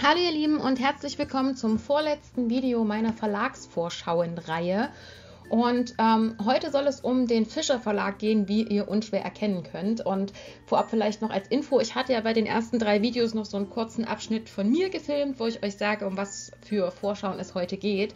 Hallo ihr Lieben und herzlich willkommen zum vorletzten Video meiner Verlagsvorschauen-Reihe. Und ähm, heute soll es um den Fischer Verlag gehen, wie ihr unschwer erkennen könnt. Und vorab vielleicht noch als Info, ich hatte ja bei den ersten drei Videos noch so einen kurzen Abschnitt von mir gefilmt, wo ich euch sage, um was für Vorschauen es heute geht.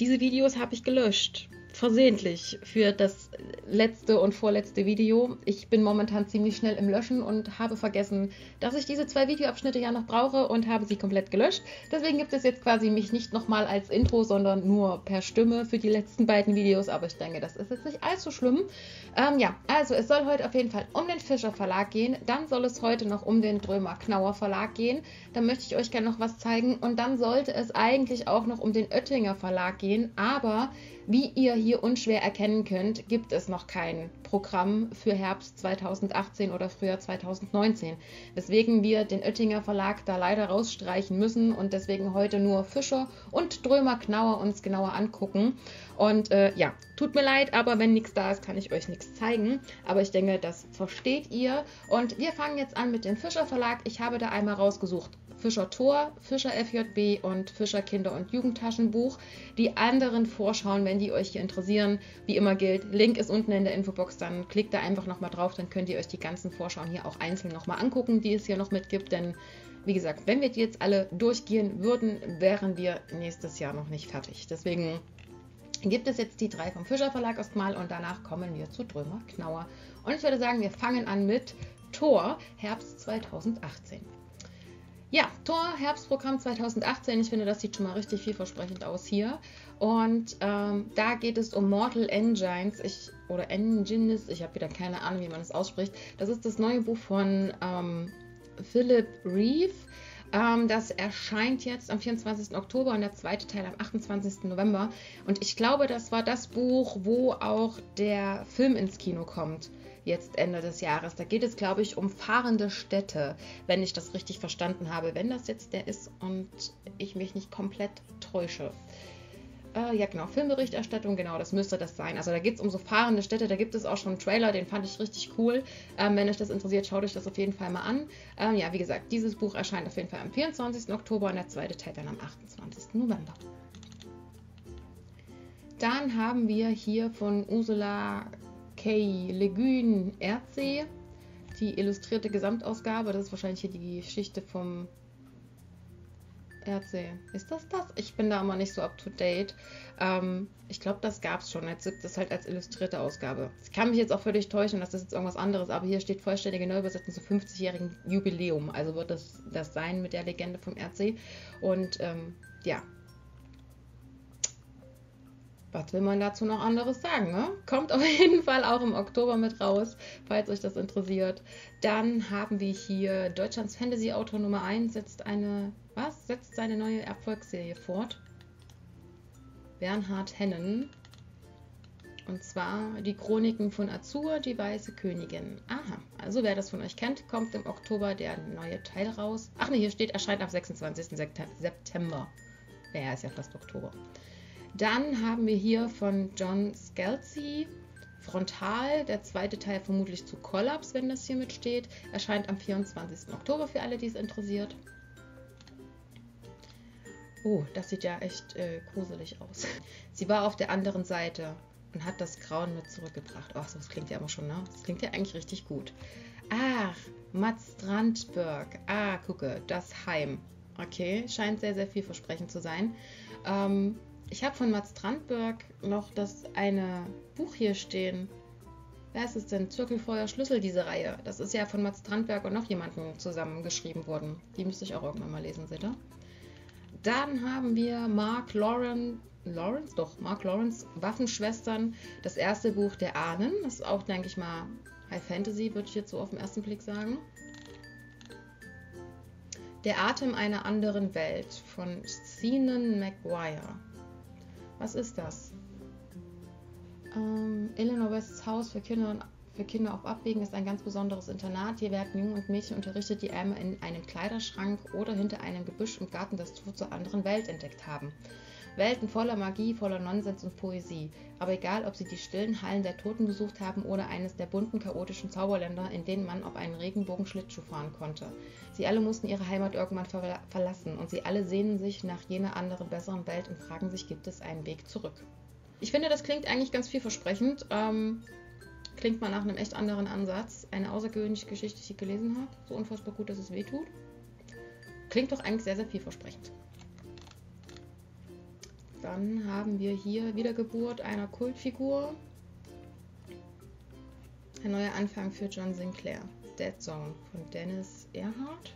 Diese Videos habe ich gelöscht versehentlich für das letzte und vorletzte Video. Ich bin momentan ziemlich schnell im Löschen und habe vergessen, dass ich diese zwei Videoabschnitte ja noch brauche und habe sie komplett gelöscht. Deswegen gibt es jetzt quasi mich nicht nochmal als Intro, sondern nur per Stimme für die letzten beiden Videos. Aber ich denke, das ist jetzt nicht allzu schlimm. Ähm, ja, also es soll heute auf jeden Fall um den Fischer Verlag gehen. Dann soll es heute noch um den Drömer Knauer Verlag gehen. Da möchte ich euch gerne noch was zeigen. Und dann sollte es eigentlich auch noch um den Oettinger Verlag gehen. Aber wie ihr hier unschwer erkennen könnt, gibt es noch kein Programm für Herbst 2018 oder Frühjahr 2019. Weswegen wir den Oettinger Verlag da leider rausstreichen müssen und deswegen heute nur Fischer und Drömer Knauer uns genauer angucken. Und äh, ja, tut mir leid, aber wenn nichts da ist, kann ich euch nichts zeigen. Aber ich denke, das versteht ihr. Und wir fangen jetzt an mit dem Fischer Verlag. Ich habe da einmal rausgesucht Fischer Tor, Fischer FJB und Fischer Kinder- und Jugendtaschenbuch. Die anderen Vorschauen, wenn die euch hier interessieren, wie immer gilt, Link ist unten in der Infobox, dann klickt da einfach nochmal drauf, dann könnt ihr euch die ganzen Vorschauen hier auch einzeln nochmal angucken, die es hier noch mitgibt, denn wie gesagt, wenn wir die jetzt alle durchgehen würden, wären wir nächstes Jahr noch nicht fertig. Deswegen gibt es jetzt die drei vom Fischer Verlag erstmal und danach kommen wir zu Drömer Knauer. Und ich würde sagen, wir fangen an mit Tor Herbst 2018. Ja, Tor Herbstprogramm 2018. Ich finde, das sieht schon mal richtig vielversprechend aus hier. Und ähm, da geht es um Mortal Engines ich, oder Engines. Ich habe wieder keine Ahnung, wie man das ausspricht. Das ist das neue Buch von ähm, Philip Reeve. Ähm, das erscheint jetzt am 24. Oktober und der zweite Teil am 28. November. Und ich glaube, das war das Buch, wo auch der Film ins Kino kommt jetzt Ende des Jahres. Da geht es, glaube ich, um fahrende Städte, wenn ich das richtig verstanden habe. Wenn das jetzt der ist und ich mich nicht komplett täusche. Äh, ja, genau, Filmberichterstattung, genau, das müsste das sein. Also da geht es um so fahrende Städte, da gibt es auch schon einen Trailer, den fand ich richtig cool. Ähm, wenn euch das interessiert, schaut euch das auf jeden Fall mal an. Ähm, ja, wie gesagt, dieses Buch erscheint auf jeden Fall am 24. Oktober und der zweite Teil dann am 28. November. Dann haben wir hier von Ursula Kay Legün Erdsee, die illustrierte Gesamtausgabe. Das ist wahrscheinlich hier die Geschichte vom Erdsee. Ist das das? Ich bin da immer nicht so up to date. Ähm, ich glaube, das gab es schon. Jetzt gibt es halt als illustrierte Ausgabe. Ich kann mich jetzt auch völlig täuschen, dass das jetzt irgendwas anderes, aber hier steht vollständige Neuübersetzung zu 50-jährigen Jubiläum. Also wird das das sein mit der Legende vom Erdsee. Und ähm, ja, was will man dazu noch anderes sagen? Ne? Kommt auf jeden Fall auch im Oktober mit raus, falls euch das interessiert. Dann haben wir hier Deutschlands Fantasy-Autor Nummer 1 setzt eine, was? Setzt seine neue Erfolgsserie fort. Bernhard Hennen. Und zwar die Chroniken von Azur, die weiße Königin. Aha, also wer das von euch kennt, kommt im Oktober der neue Teil raus. Ach ne, hier steht, erscheint am 26. September. Ja, ist ja fast Oktober. Dann haben wir hier von John Scalzi Frontal, der zweite Teil vermutlich zu Kollaps, wenn das hier mitsteht. Erscheint am 24. Oktober für alle, die es interessiert. Oh, das sieht ja echt äh, gruselig aus. Sie war auf der anderen Seite und hat das Grauen mit zurückgebracht. Ach, so, das klingt ja immer schon, ne? Das klingt ja eigentlich richtig gut. Ach, Mats Strandberg. Ah, gucke, das Heim. Okay, scheint sehr, sehr vielversprechend zu sein. Ähm, ich habe von Mats Strandberg noch das eine Buch hier stehen. Wer ist es denn? Zirkelfeuer Schlüssel, diese Reihe. Das ist ja von Mats Strandberg und noch jemandem zusammengeschrieben worden. Die müsste ich auch irgendwann mal lesen, seht ihr? Dann haben wir Mark Lawrence, Lawrence? Doch, Mark Lawrence, Waffenschwestern, das erste Buch der Ahnen. Das ist auch, denke ich mal, High Fantasy, würde ich jetzt so auf den ersten Blick sagen. Der Atem einer anderen Welt von Seanan Maguire. Was ist das? Ähm, Eleanor Wests Haus für Kinder, für Kinder auf Abwägen ist ein ganz besonderes Internat. Hier werden Jungen und Mädchen unterrichtet, die einmal in einem Kleiderschrank oder hinter einem Gebüsch im Garten das Tor zur anderen Welt entdeckt haben. Welten voller Magie, voller Nonsens und Poesie. Aber egal, ob sie die stillen Hallen der Toten besucht haben oder eines der bunten, chaotischen Zauberländer, in denen man auf einen Regenbogen-Schlittschuh fahren konnte. Sie alle mussten ihre Heimat irgendwann ver verlassen und sie alle sehnen sich nach jener anderen, besseren Welt und fragen sich, gibt es einen Weg zurück? Ich finde, das klingt eigentlich ganz vielversprechend. Ähm, klingt mal nach einem echt anderen Ansatz. Eine außergewöhnliche Geschichte, die ich gelesen habe. So unfassbar gut, dass es weh tut. Klingt doch eigentlich sehr, sehr vielversprechend. Dann haben wir hier Wiedergeburt einer Kultfigur. Ein neuer Anfang für John Sinclair. Dead Song von Dennis Erhardt.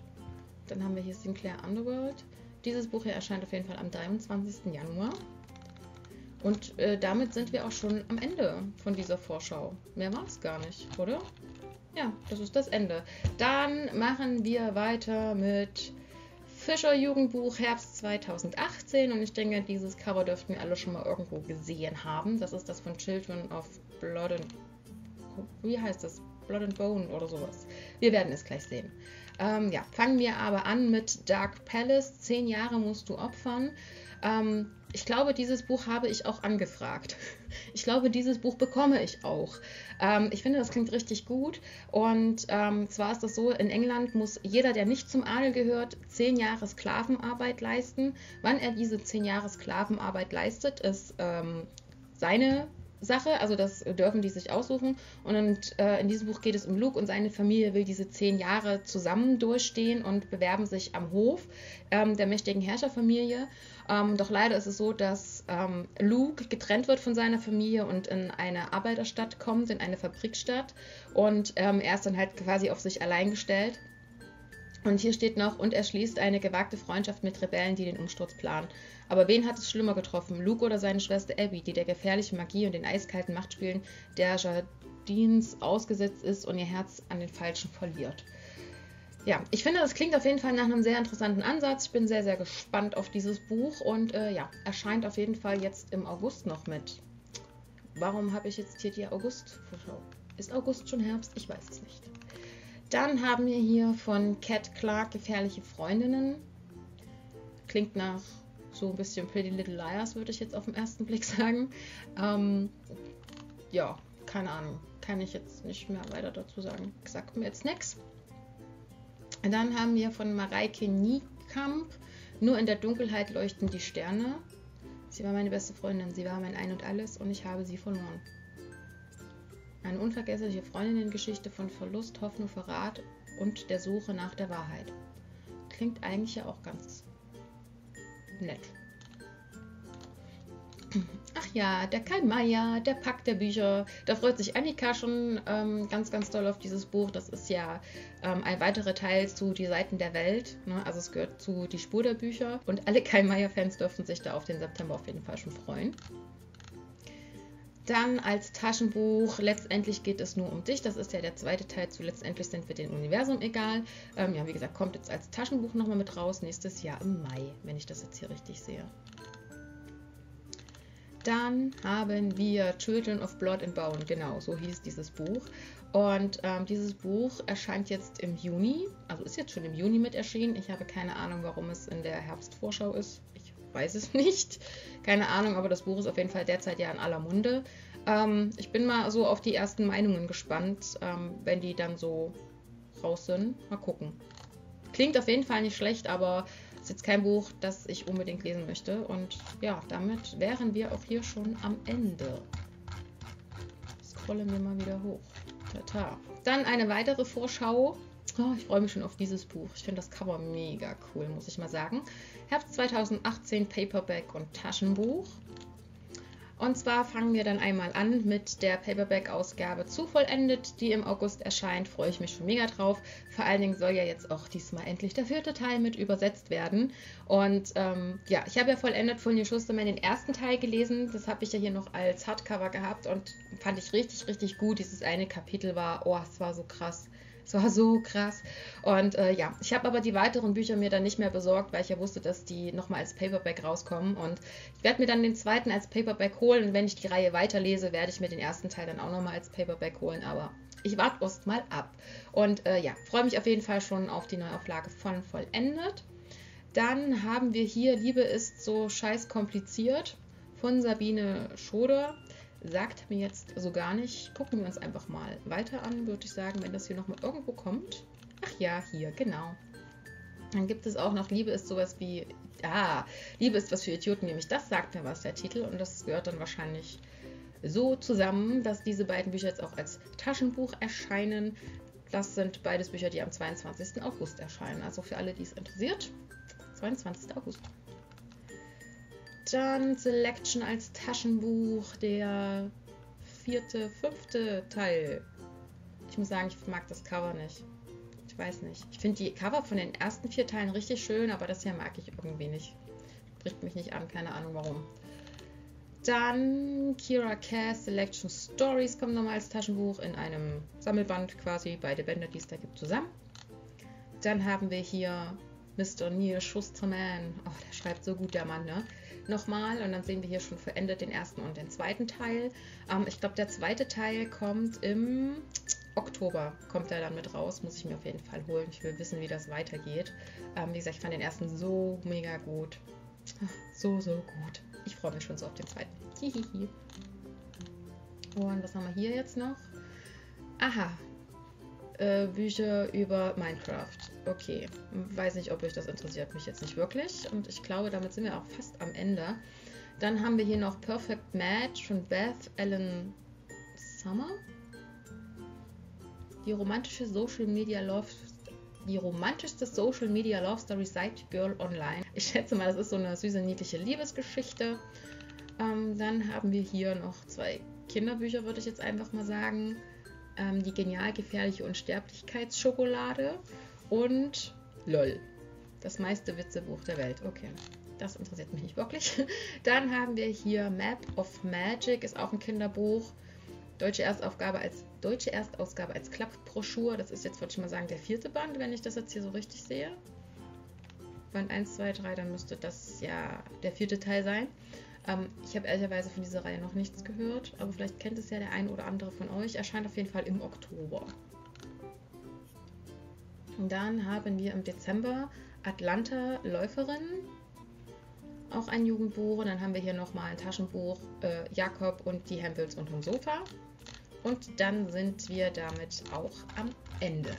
Dann haben wir hier Sinclair Underworld. Dieses Buch hier erscheint auf jeden Fall am 23. Januar. Und äh, damit sind wir auch schon am Ende von dieser Vorschau. Mehr war es gar nicht, oder? Ja, das ist das Ende. Dann machen wir weiter mit Fischer Jugendbuch Herbst 2018 und ich denke, dieses Cover dürften wir alle schon mal irgendwo gesehen haben. Das ist das von Children of Blood and wie heißt das? Blood and Bone oder sowas. Wir werden es gleich sehen. Ähm, ja, fangen wir aber an mit Dark Palace. Zehn Jahre musst du opfern. Ähm, ich glaube, dieses Buch habe ich auch angefragt. Ich glaube, dieses Buch bekomme ich auch. Ähm, ich finde, das klingt richtig gut. Und ähm, zwar ist das so, in England muss jeder, der nicht zum Adel gehört, zehn Jahre Sklavenarbeit leisten. Wann er diese zehn Jahre Sklavenarbeit leistet, ist ähm, seine Sache, also das dürfen die sich aussuchen. Und äh, in diesem Buch geht es um Luke und seine Familie will diese zehn Jahre zusammen durchstehen und bewerben sich am Hof ähm, der mächtigen Herrscherfamilie. Ähm, doch leider ist es so, dass ähm, Luke getrennt wird von seiner Familie und in eine Arbeiterstadt kommt, in eine Fabrikstadt. Und ähm, er ist dann halt quasi auf sich allein gestellt. Und hier steht noch, und er schließt eine gewagte Freundschaft mit Rebellen, die den Umsturz planen. Aber wen hat es schlimmer getroffen? Luke oder seine Schwester Abby, die der gefährlichen Magie und den eiskalten Machtspielen der Jardins ausgesetzt ist und ihr Herz an den Falschen verliert? Ja, ich finde, das klingt auf jeden Fall nach einem sehr interessanten Ansatz. Ich bin sehr, sehr gespannt auf dieses Buch und äh, ja, erscheint auf jeden Fall jetzt im August noch mit. Warum habe ich jetzt hier die August-Vorschau? Ist August schon Herbst? Ich weiß es nicht. Dann haben wir hier von Cat Clark Gefährliche Freundinnen. Klingt nach so ein bisschen Pretty Little Liars, würde ich jetzt auf den ersten Blick sagen. Ähm, ja, keine Ahnung. Kann ich jetzt nicht mehr weiter dazu sagen. Sagt mir jetzt nichts. Dann haben wir von Mareike Niekamp Nur in der Dunkelheit leuchten die Sterne. Sie war meine beste Freundin, sie war mein Ein und Alles und ich habe sie verloren. Eine unvergessliche Freundinnengeschichte von Verlust, Hoffnung, Verrat und der Suche nach der Wahrheit. Klingt eigentlich ja auch ganz nett. Ach ja, der Kai Meier, der Pack der Bücher. Da freut sich Annika schon ähm, ganz, ganz doll auf dieses Buch. Das ist ja ähm, ein weiterer Teil zu Die Seiten der Welt. Ne? Also es gehört zu Die Spur der Bücher. Und alle Kai Meier-Fans dürften sich da auf den September auf jeden Fall schon freuen. Dann als Taschenbuch, letztendlich geht es nur um dich. Das ist ja der zweite Teil zu Letztendlich sind wir dem Universum egal. Ähm, ja, wie gesagt, kommt jetzt als Taschenbuch nochmal mit raus, nächstes Jahr im Mai, wenn ich das jetzt hier richtig sehe. Dann haben wir Children of Blood and Bone, genau, so hieß dieses Buch. Und ähm, dieses Buch erscheint jetzt im Juni, also ist jetzt schon im Juni mit erschienen. Ich habe keine Ahnung, warum es in der Herbstvorschau ist. Ich weiß es nicht. Keine Ahnung, aber das Buch ist auf jeden Fall derzeit ja in aller Munde. Ähm, ich bin mal so auf die ersten Meinungen gespannt, ähm, wenn die dann so raus sind. Mal gucken. Klingt auf jeden Fall nicht schlecht, aber ist jetzt kein Buch, das ich unbedingt lesen möchte. Und ja, damit wären wir auch hier schon am Ende. Scrollen wir mal wieder hoch. Tata. Dann eine weitere Vorschau. Oh, ich freue mich schon auf dieses Buch. Ich finde das Cover mega cool, muss ich mal sagen. Herbst 2018 Paperback und Taschenbuch. Und zwar fangen wir dann einmal an mit der Paperback-Ausgabe zu vollendet, die im August erscheint. Freue ich mich schon mega drauf. Vor allen Dingen soll ja jetzt auch diesmal endlich der vierte Teil mit übersetzt werden. Und ähm, ja, ich habe ja vollendet von Schustermann den ersten Teil gelesen. Das habe ich ja hier noch als Hardcover gehabt und fand ich richtig, richtig gut. Dieses eine Kapitel war, oh, es war so krass. Es war so krass. Und äh, ja, ich habe aber die weiteren Bücher mir dann nicht mehr besorgt, weil ich ja wusste, dass die nochmal als Paperback rauskommen. Und ich werde mir dann den zweiten als Paperback holen. Und wenn ich die Reihe weiterlese, werde ich mir den ersten Teil dann auch nochmal als Paperback holen. Aber ich warte erst mal ab. Und äh, ja, freue mich auf jeden Fall schon auf die Neuauflage von Vollendet. Dann haben wir hier Liebe ist so scheiß kompliziert von Sabine Schoder. Sagt mir jetzt so gar nicht. Gucken wir uns einfach mal weiter an, würde ich sagen, wenn das hier nochmal irgendwo kommt. Ach ja, hier, genau. Dann gibt es auch noch Liebe ist sowas wie, ah, Liebe ist was für Idioten, nämlich das sagt mir was, der Titel. Und das gehört dann wahrscheinlich so zusammen, dass diese beiden Bücher jetzt auch als Taschenbuch erscheinen. Das sind beides Bücher, die am 22. August erscheinen. Also für alle, die es interessiert, 22. August. Dann Selection als Taschenbuch, der vierte, fünfte Teil. Ich muss sagen, ich mag das Cover nicht. Ich weiß nicht. Ich finde die Cover von den ersten vier Teilen richtig schön, aber das hier mag ich irgendwie nicht. Spricht mich nicht an, keine Ahnung warum. Dann Kira Cass Selection Stories kommt nochmal als Taschenbuch in einem Sammelband quasi. Beide Bände, die es da gibt, zusammen. Dann haben wir hier Mr. Neil Schusterman. Oh, der schreibt so gut, der Mann, ne? Nochmal und dann sehen wir hier schon verendet den ersten und den zweiten Teil. Ähm, ich glaube, der zweite Teil kommt im Oktober, kommt er dann mit raus. Muss ich mir auf jeden Fall holen. Ich will wissen, wie das weitergeht. Ähm, wie gesagt, ich fand den ersten so mega gut. So, so gut. Ich freue mich schon so auf den zweiten. Hihihi. Und was haben wir hier jetzt noch? Aha. Äh, Bücher über Minecraft. Okay. Weiß nicht, ob euch das interessiert. Mich jetzt nicht wirklich. Und ich glaube, damit sind wir auch fast am Ende. Dann haben wir hier noch Perfect Match von Beth Ellen Summer. Die romantische Social Media Love die romantischste Social Media Love Story seit Girl Online. Ich schätze mal, das ist so eine süße, niedliche Liebesgeschichte. Ähm, dann haben wir hier noch zwei Kinderbücher, würde ich jetzt einfach mal sagen. Ähm, die genial gefährliche Unsterblichkeitsschokolade und LOL. Das meiste Witzebuch der Welt. Okay. Das interessiert mich nicht wirklich. Dann haben wir hier Map of Magic, ist auch ein Kinderbuch. Deutsche Erstaufgabe als deutsche Erstausgabe als Klappbroschur. Das ist jetzt, würde ich mal sagen, der vierte Band, wenn ich das jetzt hier so richtig sehe. Band 1, 2, 3, dann müsste das ja der vierte Teil sein. Ähm, ich habe ehrlicherweise von dieser Reihe noch nichts gehört, aber vielleicht kennt es ja der ein oder andere von euch. Erscheint auf jeden Fall im Oktober. Und dann haben wir im Dezember Atlanta Läuferin, auch ein Jugendbuch. Und dann haben wir hier nochmal ein Taschenbuch äh, Jakob und die Hempels unterm Sofa. Und dann sind wir damit auch am Ende.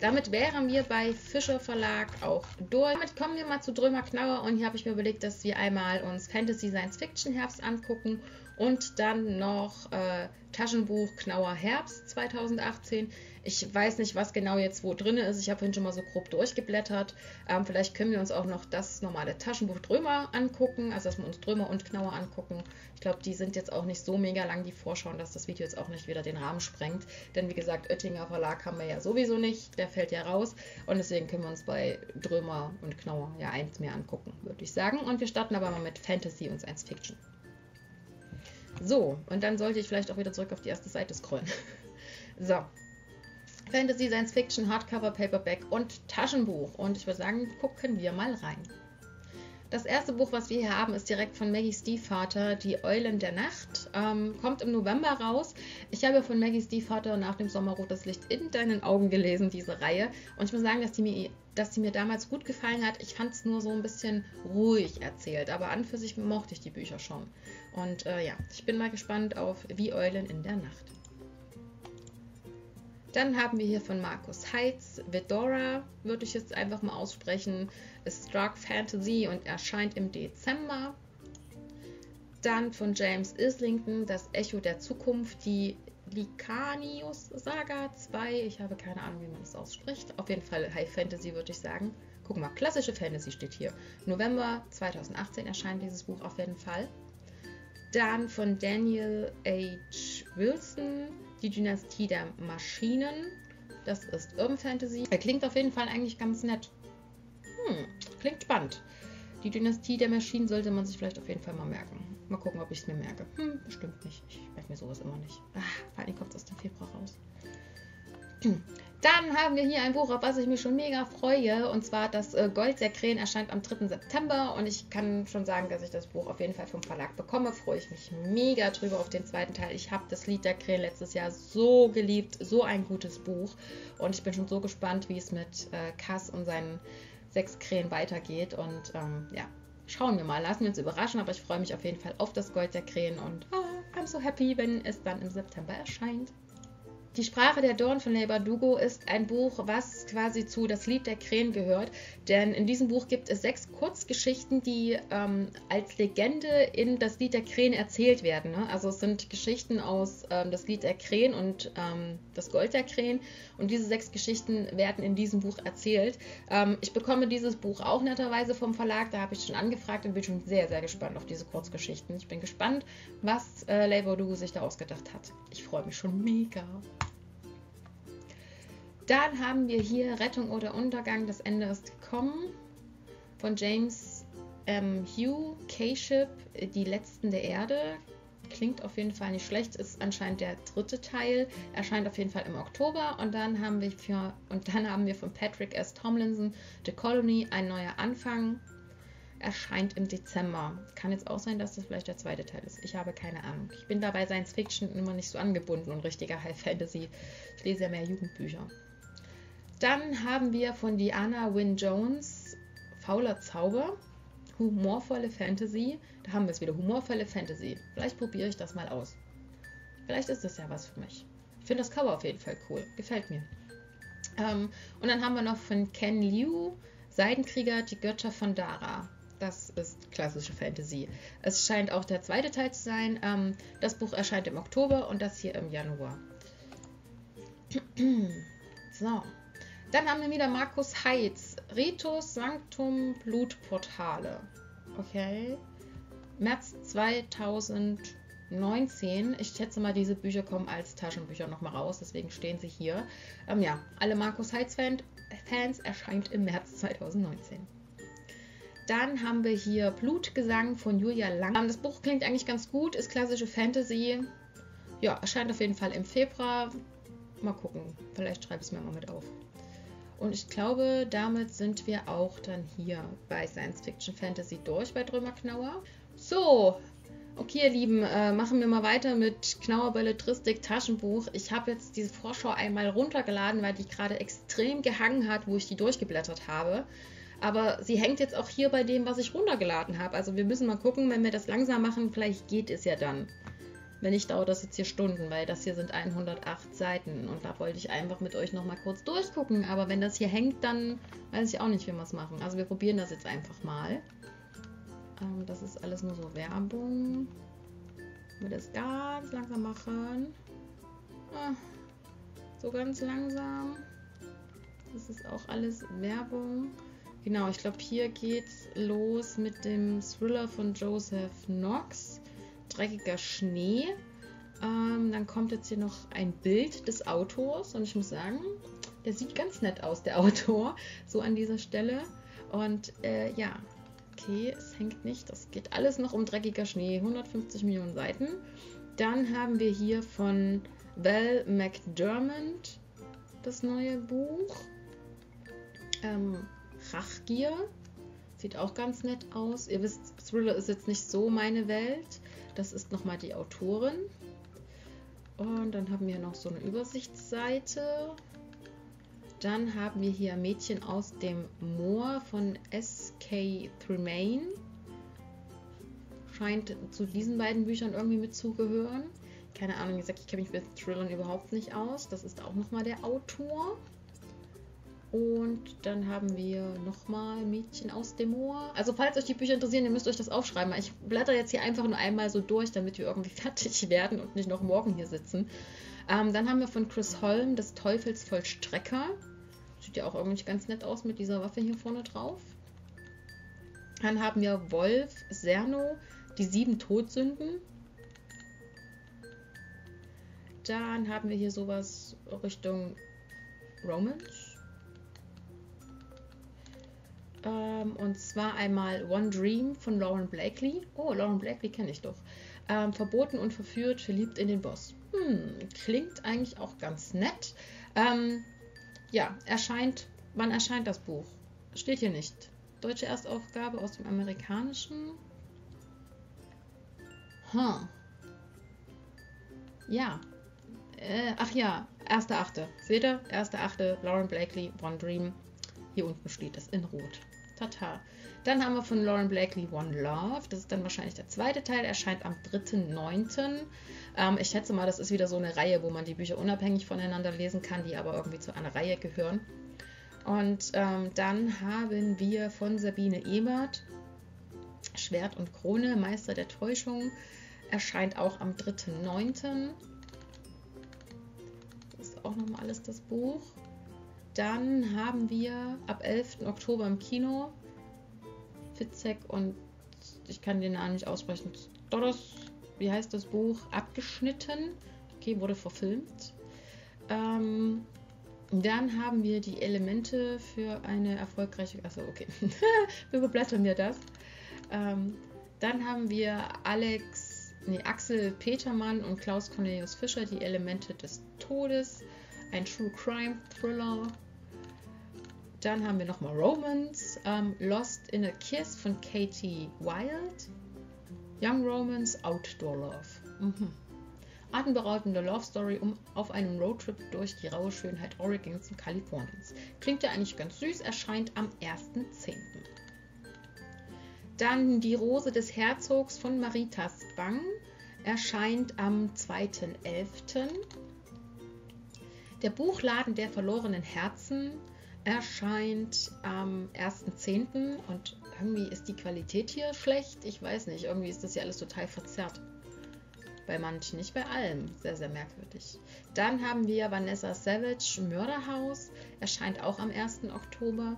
Damit wären wir bei Fischer Verlag auch durch. Damit kommen wir mal zu Drömer Knauer und hier habe ich mir überlegt, dass wir einmal uns Fantasy Science Fiction Herbst angucken und dann noch äh, Taschenbuch Knauer Herbst 2018. Ich weiß nicht, was genau jetzt wo drin ist. Ich habe vorhin schon mal so grob durchgeblättert. Ähm, vielleicht können wir uns auch noch das normale Taschenbuch Drömer angucken, also dass wir uns Drömer und Knauer angucken. Ich glaube, die sind jetzt auch nicht so mega lang, die Vorschauen, dass das Video jetzt auch nicht wieder den Rahmen sprengt. Denn wie gesagt, Oettinger Verlag haben wir ja sowieso nicht. Der fällt ja raus. Und deswegen können wir uns bei Drömer und Knauer ja eins mehr angucken, würde ich sagen. Und wir starten aber mal mit Fantasy und Science Fiction. So, und dann sollte ich vielleicht auch wieder zurück auf die erste Seite scrollen. so. Fantasy, Science Fiction, Hardcover, Paperback und Taschenbuch. Und ich würde sagen, gucken wir mal rein. Das erste Buch, was wir hier haben, ist direkt von Maggie Stiefvater, Die Eulen der Nacht. Ähm, kommt im November raus. Ich habe von Maggie Stiefvater nach dem Sommer rotes Licht in deinen Augen gelesen, diese Reihe. Und ich muss sagen, dass die mir, dass die mir damals gut gefallen hat. Ich fand es nur so ein bisschen ruhig erzählt. Aber an für sich mochte ich die Bücher schon. Und äh, ja, ich bin mal gespannt auf Wie Eulen in der Nacht. Dann haben wir hier von Markus Heitz Vedora, würde ich jetzt einfach mal aussprechen, ist Dark Fantasy und erscheint im Dezember. Dann von James Islington das Echo der Zukunft, die Licanius Saga 2. Ich habe keine Ahnung, wie man das ausspricht. Auf jeden Fall High Fantasy, würde ich sagen. Guck mal, klassische Fantasy steht hier. November 2018 erscheint dieses Buch auf jeden Fall. Dann von Daniel H. Wilson die Dynastie der Maschinen. Das ist Urban Fantasy. Er klingt auf jeden Fall eigentlich ganz nett. Hm, klingt spannend. Die Dynastie der Maschinen sollte man sich vielleicht auf jeden Fall mal merken. Mal gucken, ob ich es mir merke. Hm, bestimmt nicht. Ich merke mir sowas immer nicht. Ah, vor allem kommt es aus dem Februar raus. Dann haben wir hier ein Buch, auf was ich mich schon mega freue. Und zwar das äh, Gold der Krähen erscheint am 3. September. Und ich kann schon sagen, dass ich das Buch auf jeden Fall vom Verlag bekomme. Freue ich mich mega drüber auf den zweiten Teil. Ich habe das Lied der Krähen letztes Jahr so geliebt. So ein gutes Buch. Und ich bin schon so gespannt, wie es mit äh, Cass und seinen sechs Krähen weitergeht. Und ähm, ja, schauen wir mal, lassen wir uns überraschen. Aber ich freue mich auf jeden Fall auf das Gold der Krähen und oh, I'm so happy, wenn es dann im September erscheint. Die Sprache der Dorn von Leigh Bardugo ist ein Buch, was quasi zu Das Lied der Krähen gehört. Denn in diesem Buch gibt es sechs Kurzgeschichten, die ähm, als Legende in Das Lied der Krähen erzählt werden. Ne? Also es sind Geschichten aus ähm, Das Lied der Krähen und ähm, Das Gold der Krähen. Und diese sechs Geschichten werden in diesem Buch erzählt. Ähm, ich bekomme dieses Buch auch netterweise vom Verlag. Da habe ich schon angefragt und bin schon sehr, sehr gespannt auf diese Kurzgeschichten. Ich bin gespannt, was äh, Leigh Bardugo sich da ausgedacht hat. Ich freue mich schon mega. Dann haben wir hier Rettung oder Untergang, das Ende ist gekommen von James ähm, Hugh K-Ship, Die Letzten der Erde. Klingt auf jeden Fall nicht schlecht, ist anscheinend der dritte Teil, erscheint auf jeden Fall im Oktober und dann haben wir für und dann haben wir von Patrick S. Tomlinson The Colony, ein neuer Anfang, erscheint im Dezember. Kann jetzt auch sein, dass das vielleicht der zweite Teil ist. Ich habe keine Ahnung. Ich bin dabei Science Fiction immer nicht so angebunden und richtiger High Fantasy. Ich lese ja mehr Jugendbücher. Dann haben wir von Diana Wynne Jones Fauler Zauber. Humorvolle Fantasy. Da haben wir es wieder. Humorvolle Fantasy. Vielleicht probiere ich das mal aus. Vielleicht ist das ja was für mich. Ich finde das Cover auf jeden Fall cool. Gefällt mir. Ähm, und dann haben wir noch von Ken Liu Seidenkrieger, die Götter von Dara. Das ist klassische Fantasy. Es scheint auch der zweite Teil zu sein. Ähm, das Buch erscheint im Oktober und das hier im Januar. so. Dann haben wir wieder Markus Heitz. Ritus Sanctum Blutportale. Okay. März 2019. Ich schätze mal, diese Bücher kommen als Taschenbücher nochmal raus, deswegen stehen sie hier. Ähm, ja, alle Markus Heitz-Fans erscheint im März 2019. Dann haben wir hier Blutgesang von Julia Lang. Das Buch klingt eigentlich ganz gut, ist klassische Fantasy. Ja, erscheint auf jeden Fall im Februar. Mal gucken, vielleicht schreibe ich es mir mal mit auf. Und ich glaube, damit sind wir auch dann hier bei Science Fiction Fantasy durch bei Drömer Knauer. So, okay, ihr Lieben, äh, machen wir mal weiter mit Knauer Belletristik Taschenbuch. Ich habe jetzt diese Vorschau einmal runtergeladen, weil die gerade extrem gehangen hat, wo ich die durchgeblättert habe. Aber sie hängt jetzt auch hier bei dem, was ich runtergeladen habe. Also wir müssen mal gucken, wenn wir das langsam machen, vielleicht geht es ja dann. Wenn nicht, dauert das jetzt hier Stunden, weil das hier sind 108 Seiten und da wollte ich einfach mit euch nochmal kurz durchgucken. Aber wenn das hier hängt, dann weiß ich auch nicht, wie wir es machen. Also wir probieren das jetzt einfach mal. Ähm, das ist alles nur so Werbung. Wir das ganz langsam machen. Ah, so ganz langsam. Das ist auch alles Werbung. Genau, ich glaube, hier geht's los mit dem Thriller von Joseph Knox dreckiger Schnee. Ähm, dann kommt jetzt hier noch ein Bild des Autors und ich muss sagen, der sieht ganz nett aus, der Autor, so an dieser Stelle. Und äh, ja, okay, es hängt nicht. Das geht alles noch um dreckiger Schnee, 150 Millionen Seiten. Dann haben wir hier von Val McDermott das neue Buch. Ähm, Rachgier. Sieht auch ganz nett aus. Ihr wisst, Thriller ist jetzt nicht so meine Welt. Das ist nochmal die Autorin. Und dann haben wir noch so eine Übersichtsseite. Dann haben wir hier Mädchen aus dem Moor von S.K. Tremaine. Scheint zu diesen beiden Büchern irgendwie mitzugehören. Keine Ahnung, wie gesagt, ich kenne mich mit Thrillern überhaupt nicht aus. Das ist auch nochmal der Autor. Und dann haben wir nochmal Mädchen aus dem Moor. Also falls euch die Bücher interessieren, ihr müsst euch das aufschreiben. Ich blätter jetzt hier einfach nur einmal so durch, damit wir irgendwie fertig werden und nicht noch morgen hier sitzen. Ähm, dann haben wir von Chris Holm das Teufelsvollstrecker. Sieht ja auch irgendwie ganz nett aus mit dieser Waffe hier vorne drauf. Dann haben wir Wolf Serno, die sieben Todsünden. Dann haben wir hier sowas Richtung Romance. Ähm, und zwar einmal One Dream von Lauren Blakely. Oh, Lauren Blakely kenne ich doch. Ähm, verboten und verführt, verliebt in den Boss. Hm, klingt eigentlich auch ganz nett. Ähm, ja, erscheint. Wann erscheint das Buch? Steht hier nicht. Deutsche Erstaufgabe aus dem Amerikanischen. Huh. Ja. Äh, ach ja, 1.8. Seht ihr? 1.8. Lauren Blakely, One Dream Hier unten steht es in Rot. Tata. Dann haben wir von Lauren Blakely One Love. Das ist dann wahrscheinlich der zweite Teil. Erscheint am 3.9. Ähm, ich schätze mal, das ist wieder so eine Reihe, wo man die Bücher unabhängig voneinander lesen kann, die aber irgendwie zu einer Reihe gehören. Und ähm, dann haben wir von Sabine Ebert Schwert und Krone, Meister der Täuschung. Erscheint auch am 3.9. Das ist auch nochmal alles das Buch. Dann haben wir ab 11. Oktober im Kino Fitzek und ich kann den Namen nicht aussprechen. Stodos, wie heißt das Buch? Abgeschnitten. Okay, wurde verfilmt. Ähm, dann haben wir die Elemente für eine erfolgreiche. Achso, okay. wir überblättern wir das. Ähm, dann haben wir Alex, nee, Axel Petermann und Klaus Cornelius Fischer, die Elemente des Todes. Ein True Crime Thriller dann haben wir nochmal Romance, ähm, Lost in a Kiss von Katie Wild, Young Romance, Outdoor Love. Mhm. Atemberaubende Love Story um, auf einem Roadtrip durch die raue Schönheit Oregons und Kaliforniens. Klingt ja eigentlich ganz süß, erscheint am 1.10. Dann Die Rose des Herzogs von Maritas Bang erscheint am 2.11. Der Buchladen der verlorenen Herzen erscheint am 1.10. und irgendwie ist die Qualität hier schlecht. Ich weiß nicht, irgendwie ist das hier alles total verzerrt. Bei manchen, nicht bei allem. Sehr, sehr merkwürdig. Dann haben wir Vanessa Savage Mörderhaus. Erscheint auch am 1. Oktober.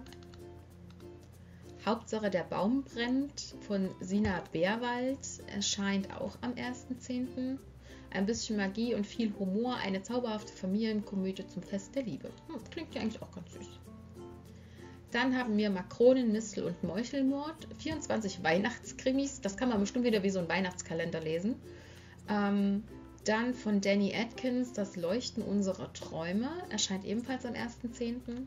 Hauptsache der Baum brennt von Sina Bärwald erscheint auch am 1.10. Ein bisschen Magie und viel Humor, eine zauberhafte Familienkomödie zum Fest der Liebe. Hm, klingt ja eigentlich auch ganz süß. Dann haben wir Makronen, Mistel und Meuchelmord. 24 Weihnachtskrimis. Das kann man bestimmt wieder wie so ein Weihnachtskalender lesen. Ähm, dann von Danny Atkins, Das Leuchten unserer Träume. Erscheint ebenfalls am 1.10.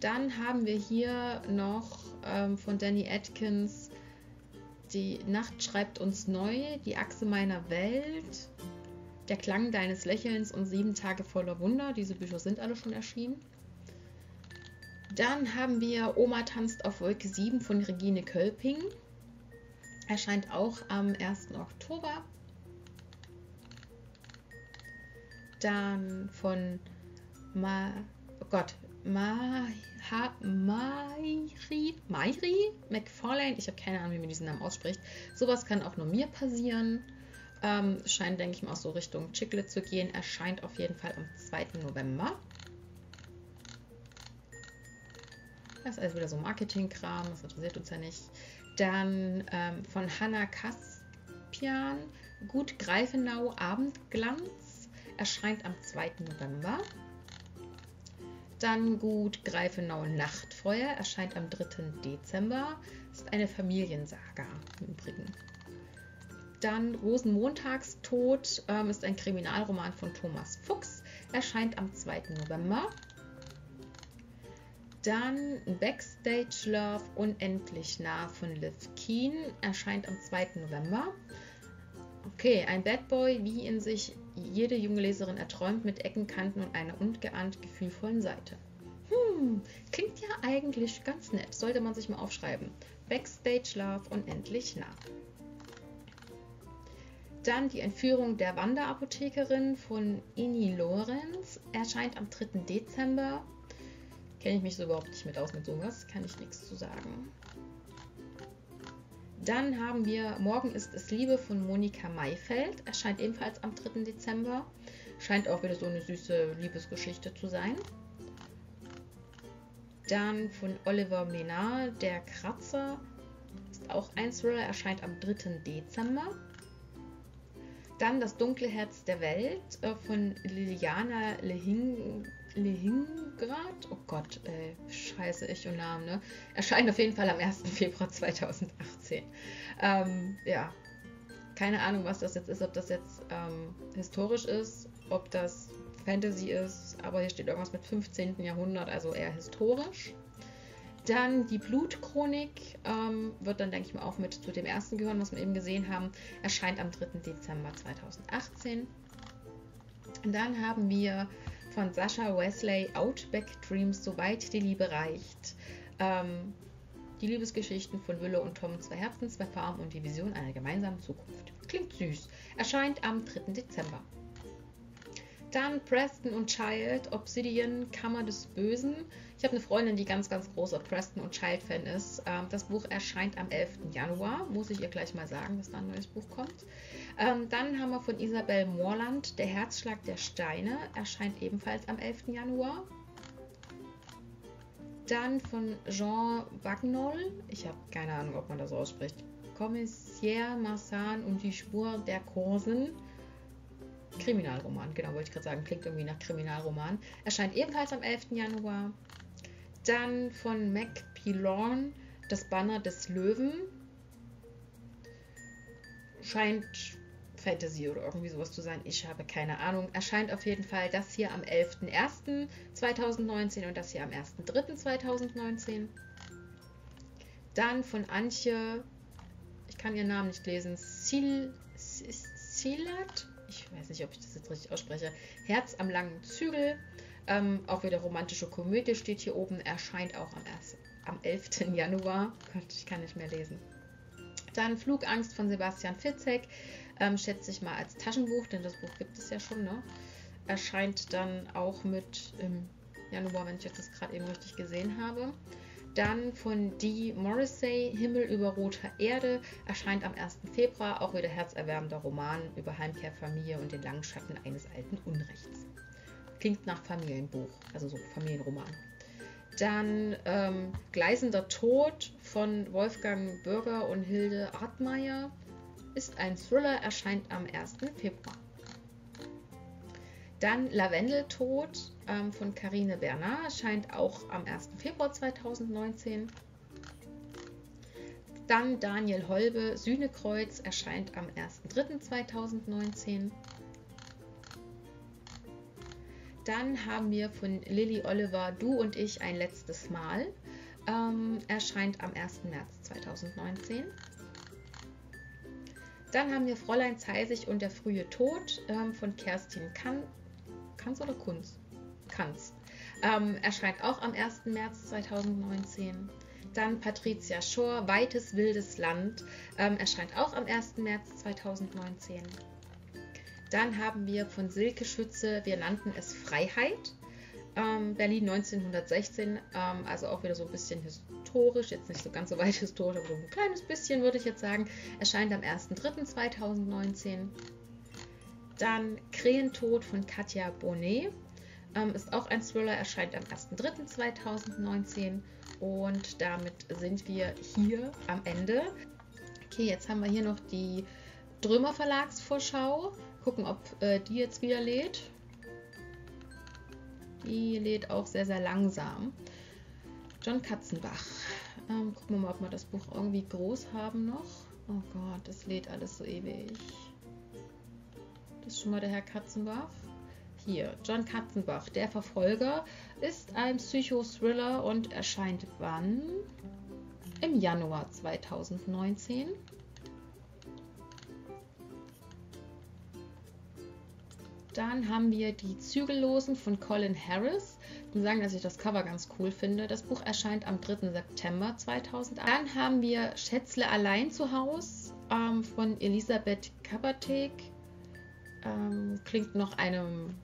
Dann haben wir hier noch ähm, von Danny Atkins Die Nacht schreibt uns neu, Die Achse meiner Welt. Der Klang deines Lächelns und Sieben Tage voller Wunder. Diese Bücher sind alle schon erschienen. Dann haben wir Oma tanzt auf Wolke 7 von Regine Kölping. Erscheint auch am 1. Oktober. Dann von Ma, oh Gott, Ma, ha, Mairi, Mairi McFarlane. Ich habe keine Ahnung, wie man diesen Namen ausspricht. Sowas kann auch nur mir passieren. Ähm, scheint, denke ich mal, auch so Richtung Chicklet zu gehen. Erscheint auf jeden Fall am 2. November. Das ist alles wieder so Marketingkram, das interessiert uns ja nicht. Dann ähm, von Hanna Kaspian, Gut Greifenau Abendglanz, erscheint am 2. November. Dann Gut Greifenau Nachtfeuer, erscheint am 3. Dezember. Ist eine Familiensaga im Übrigen. Dann Rosenmontagstod ähm, ist ein Kriminalroman von Thomas Fuchs, erscheint am 2. November. Dann Backstage Love Unendlich nah von Liv Keen erscheint am 2. November. Okay, ein Bad Boy, wie ihn sich jede junge Leserin erträumt, mit Ecken, Kanten und einer ungeahnt gefühlvollen Seite. Hm, klingt ja eigentlich ganz nett. Sollte man sich mal aufschreiben. Backstage Love Unendlich nah. Dann die Entführung der Wanderapothekerin von Ini Lorenz erscheint am 3. Dezember. Kenne ich mich so überhaupt nicht mit aus mit sowas, kann ich nichts zu sagen. Dann haben wir Morgen ist es Liebe von Monika Mayfeld. Erscheint ebenfalls am 3. Dezember. Scheint auch wieder so eine süße Liebesgeschichte zu sein. Dann von Oliver Menard, Der Kratzer. Ist auch ein Thriller, erscheint am 3. Dezember. Dann Das dunkle Herz der Welt äh, von Liliana Lehing, Lehingrad. Oh Gott, ey, scheiße, ich und Namen, ne? Erscheint auf jeden Fall am 1. Februar 2018. Ähm, ja, keine Ahnung, was das jetzt ist, ob das jetzt ähm, historisch ist, ob das Fantasy ist, aber hier steht irgendwas mit 15. Jahrhundert, also eher historisch. Dann die Blutchronik ähm, wird dann, denke ich mal, auch mit zu dem ersten gehören, was wir eben gesehen haben. Erscheint am 3. Dezember 2018. Und dann haben wir von Sascha Wesley Outback Dreams, soweit die Liebe reicht. Ähm, die Liebesgeschichten von Wille und Tom, zwei Herzen, zwei Farben und die Vision einer gemeinsamen Zukunft. Klingt süß. Erscheint am 3. Dezember. Dann Preston und Child, Obsidian, Kammer des Bösen. Ich habe eine Freundin, die ganz, ganz großer Preston und Child-Fan ist. Ähm, das Buch erscheint am 11. Januar. Muss ich ihr gleich mal sagen, dass da ein neues Buch kommt. Ähm, dann haben wir von Isabel Morland, Der Herzschlag der Steine. Erscheint ebenfalls am 11. Januar. Dann von Jean Bagnol. Ich habe keine Ahnung, ob man das ausspricht. Commissaire Marsan und die Spur der Korsen. Kriminalroman, genau, wollte ich gerade sagen. Klingt irgendwie nach Kriminalroman. Erscheint ebenfalls am 11. Januar. Dann von Mac Pilon, Das Banner des Löwen. Scheint Fantasy oder irgendwie sowas zu sein. Ich habe keine Ahnung. Erscheint auf jeden Fall das hier am 11.01.2019 und das hier am 1.03.2019. Dann von Antje, ich kann ihren Namen nicht lesen, Sil, Silat, ich weiß nicht, ob ich das jetzt richtig ausspreche, Herz am langen Zügel. Ähm, auch wieder romantische Komödie steht hier oben, erscheint auch am, 1, am 11. Januar. Gott, ich kann nicht mehr lesen. Dann Flugangst von Sebastian Fitzek, ähm, schätze ich mal als Taschenbuch, denn das Buch gibt es ja schon, ne? Erscheint dann auch mit im Januar, wenn ich jetzt das gerade eben richtig gesehen habe. Dann von Dee Morrissey, Himmel über roter Erde, erscheint am 1. Februar auch wieder herzerwärmender Roman über Heimkehr, Familie und den langen Schatten eines alten Unrechts. Klingt nach Familienbuch, also so Familienroman. Dann ähm, Gleisender Tod von Wolfgang Bürger und Hilde Artmeier ist ein Thriller, erscheint am 1. Februar. Dann Lavendeltod ähm, von Karine Bernard erscheint auch am 1. Februar 2019. Dann Daniel Holbe, Sühnekreuz erscheint am 1.3.2019. Dann haben wir von Lily Oliver Du und ich ein letztes Mal. Ähm, erscheint am 1. März 2019. Dann haben wir Fräulein Zeisig und der frühe Tod ähm, von Kerstin kan Kanz oder Kunz? Kanz. Ähm, erscheint auch am 1. März 2019. Dann Patricia Schor, Weites wildes Land, ähm, erscheint auch am 1. März 2019. Dann haben wir von Silke Schütze, wir nannten es Freiheit. Ähm, Berlin 1916, ähm, also auch wieder so ein bisschen historisch, jetzt nicht so ganz so weit historisch, aber so ein kleines bisschen würde ich jetzt sagen. Erscheint am 1.3.2019. Dann Krähentod von Katja Bonnet. Ähm, ist auch ein Thriller, erscheint am 1.3.2019. Und damit sind wir hier am Ende. Okay, jetzt haben wir hier noch die Drömer Verlagsvorschau gucken, ob äh, die jetzt wieder lädt. Die lädt auch sehr, sehr langsam. John Katzenbach. Ähm, gucken wir mal, ob wir das Buch irgendwie groß haben noch. Oh Gott, das lädt alles so ewig. Das ist schon mal der Herr Katzenbach. Hier, John Katzenbach, der Verfolger, ist ein Psychothriller und erscheint wann? Im Januar 2019. Dann haben wir die Zügellosen von Colin Harris. Ich muss sagen, dass ich das Cover ganz cool finde. Das Buch erscheint am 3. September 2008. Dann haben wir Schätzle allein zu Haus ähm, von Elisabeth Kabatek. Ähm, klingt nach einem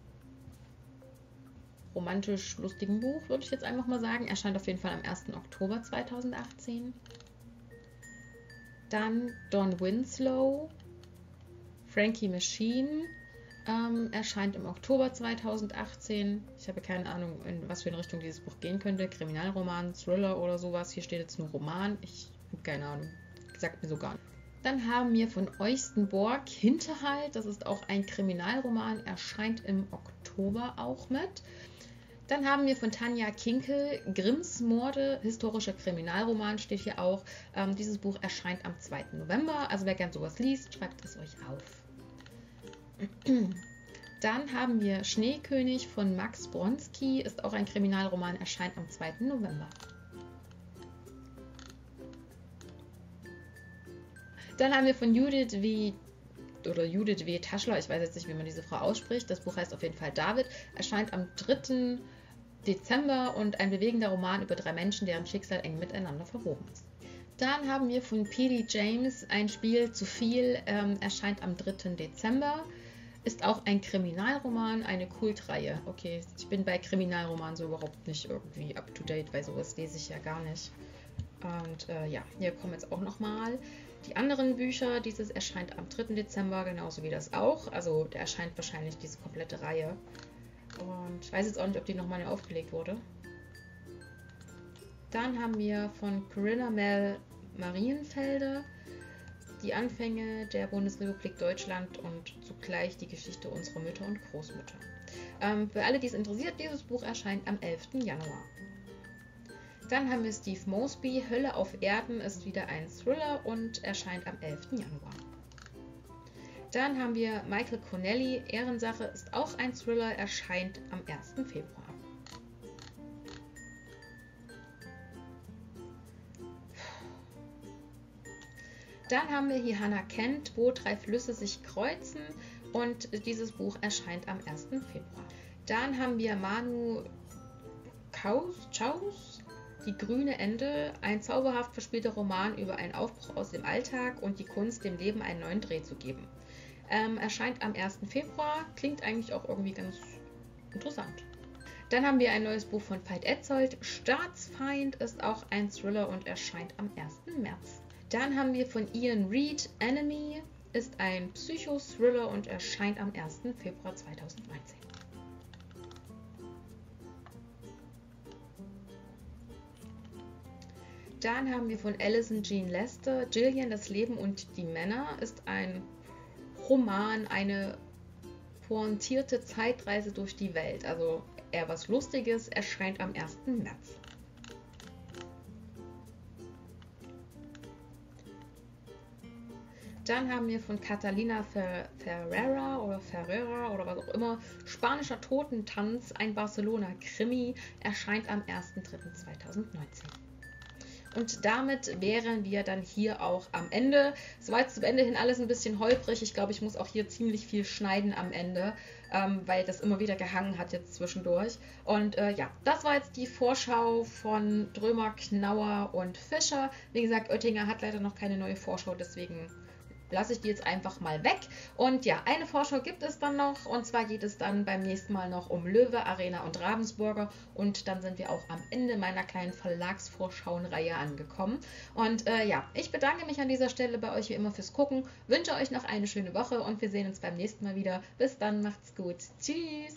romantisch lustigen Buch, würde ich jetzt einfach mal sagen. Erscheint auf jeden Fall am 1. Oktober 2018. Dann Don Winslow, Frankie Machine, ähm, erscheint im Oktober 2018. Ich habe keine Ahnung, in was für eine Richtung dieses Buch gehen könnte. Kriminalroman, Thriller oder sowas. Hier steht jetzt nur Roman. Ich habe keine Ahnung. Sagt mir so gar nicht. Dann haben wir von Eustenborg Hinterhalt. Das ist auch ein Kriminalroman. Erscheint im Oktober auch mit. Dann haben wir von Tanja Kinkel Grimms Morde, historischer Kriminalroman, steht hier auch. Ähm, dieses Buch erscheint am 2. November. Also wer gern sowas liest, schreibt es euch auf. Dann haben wir Schneekönig von Max Bronski, ist auch ein Kriminalroman, erscheint am 2. November. Dann haben wir von Judith oder Judith W. Taschler, ich weiß jetzt nicht, wie man diese Frau ausspricht. Das Buch heißt auf jeden Fall David, erscheint am 3. Dezember und ein bewegender Roman über drei Menschen, deren Schicksal eng miteinander verwoben ist. Dann haben wir von P.D. James ein Spiel zu viel, ähm, erscheint am 3. Dezember. Ist auch ein Kriminalroman, eine Kultreihe. Okay, ich bin bei Kriminalromanen so überhaupt nicht irgendwie up to date, weil sowas lese ich ja gar nicht. Und äh, ja, hier kommen jetzt auch nochmal die anderen Bücher. Dieses erscheint am 3. Dezember, genauso wie das auch. Also der erscheint wahrscheinlich diese komplette Reihe. Und ich weiß jetzt auch nicht, ob die nochmal aufgelegt wurde. Dann haben wir von Corinna Mel Marienfelde die Anfänge der Bundesrepublik Deutschland und zugleich die Geschichte unserer Mütter und Großmütter. Ähm, für alle, die es interessiert, dieses Buch erscheint am 11. Januar. Dann haben wir Steve Mosby, Hölle auf Erden ist wieder ein Thriller und erscheint am 11. Januar. Dann haben wir Michael Connelly, Ehrensache ist auch ein Thriller, erscheint am 1. Februar. Dann haben wir hier Hannah Kent, wo drei Flüsse sich kreuzen und dieses Buch erscheint am 1. Februar. Dann haben wir Manu Chaus, Chaus Die grüne Ende, ein zauberhaft verspielter Roman über einen Aufbruch aus dem Alltag und die Kunst, dem Leben einen neuen Dreh zu geben. Ähm, erscheint am 1. Februar, klingt eigentlich auch irgendwie ganz interessant. Dann haben wir ein neues Buch von Veit Etzold. Staatsfeind ist auch ein Thriller und erscheint am 1. März. Dann haben wir von Ian Reed Enemy, ist ein Psychothriller und erscheint am 1. Februar 2019. Dann haben wir von Alison Jean Lester Jillian, das Leben und die Männer ist ein Roman, eine pointierte Zeitreise durch die Welt. Also eher was Lustiges, erscheint am 1. März. Dann haben wir von Catalina Ferrera oder Ferrera oder was auch immer Spanischer Totentanz, ein Barcelona-Krimi, erscheint am 1.3.2019. Und damit wären wir dann hier auch am Ende. Soweit zum Ende hin alles ein bisschen holprig. Ich glaube, ich muss auch hier ziemlich viel schneiden am Ende, ähm, weil das immer wieder gehangen hat jetzt zwischendurch. Und äh, ja, das war jetzt die Vorschau von Drömer, Knauer und Fischer. Wie gesagt, Oettinger hat leider noch keine neue Vorschau, deswegen lasse ich die jetzt einfach mal weg. Und ja, eine Vorschau gibt es dann noch. Und zwar geht es dann beim nächsten Mal noch um Löwe, Arena und Ravensburger. Und dann sind wir auch am Ende meiner kleinen Verlagsvorschauenreihe angekommen. Und äh, ja, ich bedanke mich an dieser Stelle bei euch wie immer fürs Gucken. Wünsche euch noch eine schöne Woche und wir sehen uns beim nächsten Mal wieder. Bis dann, macht's gut. Tschüss.